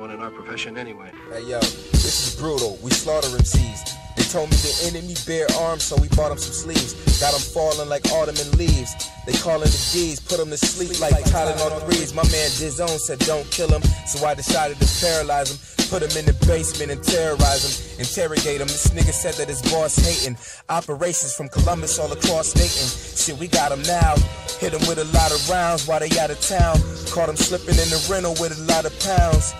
Anyone in our profession anyway. Hey yo, this is brutal. We slaughter MCs. They told me the enemy bear arms, so we bought them some sleeves. Got them falling like autumn leaves. They callin' the D's, put them to sleep like Tylenol threes. My man Dizone said don't kill him, so I decided to paralyze him. Put him in the basement and terrorize him, interrogate him. This nigga said that his boss hating. Operations from Columbus all across Dayton. Shit, we got him now. Hit him with a lot of rounds while they out of town. Caught him slipping in the rental with a lot of pounds.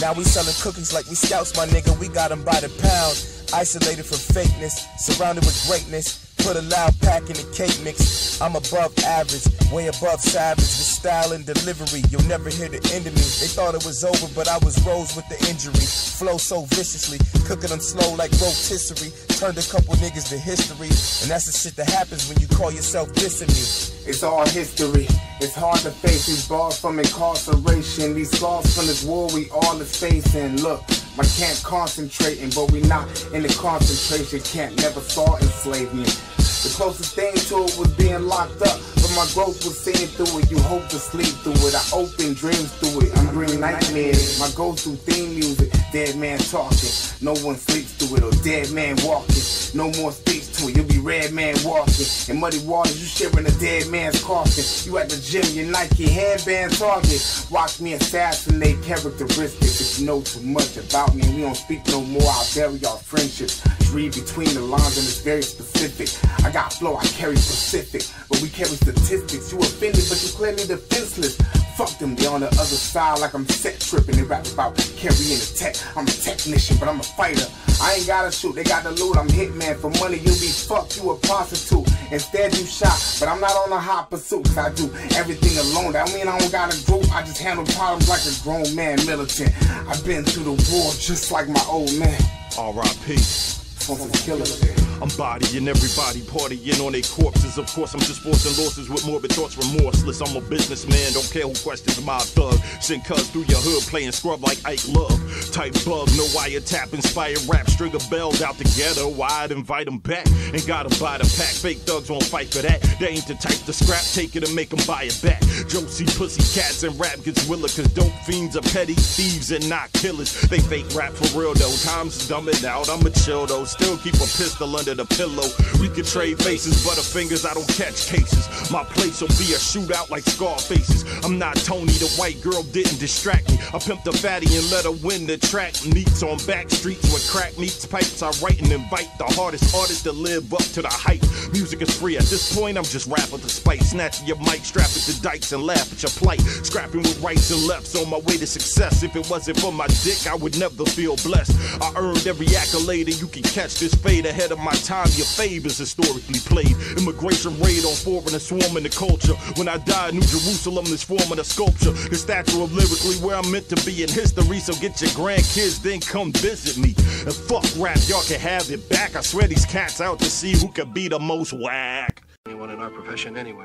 Now we selling cookies like we scouts, my nigga. We got him by the pound. Isolated from fakeness, surrounded with greatness. Put a loud pack in the cake mix. I'm above average, way above savage. With style and delivery, you'll never hear the end of me. They thought it was over, but I was rose with the injury. Flow so viciously, cooking them slow like rotisserie. Turned a couple niggas to history, and that's the shit that happens when you call yourself dissing me. It's all history. It's hard to face these bars from incarceration. These scars from this war we all is facing. Look, my camp concentrating, but we not in the concentration camp. Never saw enslavement. The closest thing to it was being locked up. But my growth was seeing through it. You hope to sleep through it. I open dreams through it. I'm bringing nightmares. My go-to theme music. Dead man talking. No one sleeps through it. Or dead man walking. No more to. You'll be red man walking. In muddy waters, you shivering a dead man's coffin. You at the gym, your Nike headband target. Watch me assassinate characteristics. If you know too much about me we don't speak no more, I'll bury our friendships. Read between the lines and it's very specific. I got flow, I carry specific. But we carry statistics. You offended, but you clearly defenseless. Fuck them, they on the other side like I'm set tripping. They rap about carrying a tech. I'm a technician, but I'm a fighter. I ain't gotta shoot, they got the loot. I'm hitman for money. You be fucked, you a prostitute. Instead, you shot, but I'm not on a hot pursuit. Cause I do everything alone. That mean I don't got a group. I just handle problems like a grown man militant. I've been through the war just like my old man. R.I.P. Fucking killer. I'm bodying everybody, partying on their corpses. Of course, I'm just forcing losses with morbid thoughts, remorseless. I'm a businessman, don't care who questions my thug. Send cuz through your hood, playing scrub like Ike Love. Type bug, no wiretap, inspired rap, string of bells out together. Why I'd invite them back? Ain't gotta buy the pack. Fake thugs won't fight for that. They ain't the type to scrap, take it and make them buy it back. Josie, pussy cats, and rap gets willer, cause dope fiends are petty thieves and not killers. They fake rap for real though. Time's dumbing out, I'ma chill though. Still keep a pistol under the pillow. We can trade faces, butterfingers, I don't catch cases. My place will be a shootout like scar faces. I'm not Tony, the white girl didn't distract me. I pimped a fatty and let her win the track meets on back streets with crack meets pipes. I write and invite the hardest artists to live up to the hype. Music is free at this point, I'm just rapping the spite. Snatching your mic, strap it to dikes and laugh at your plight. Scrapping with rights and lefts on my way to success. If it wasn't for my dick, I would never feel blessed. I earned every accolade and you can catch this fade ahead of my time. Your fave is historically played. Immigration raid on foreigners swarming the culture. When I die, New Jerusalem is forming a sculpture. The statue of lyrically where I'm meant to be in history. So get your grandkids, then come visit me. And fuck rap, y'all can have it back. I swear these cats out to see who can be the most whack. Anyone in our profession anyway.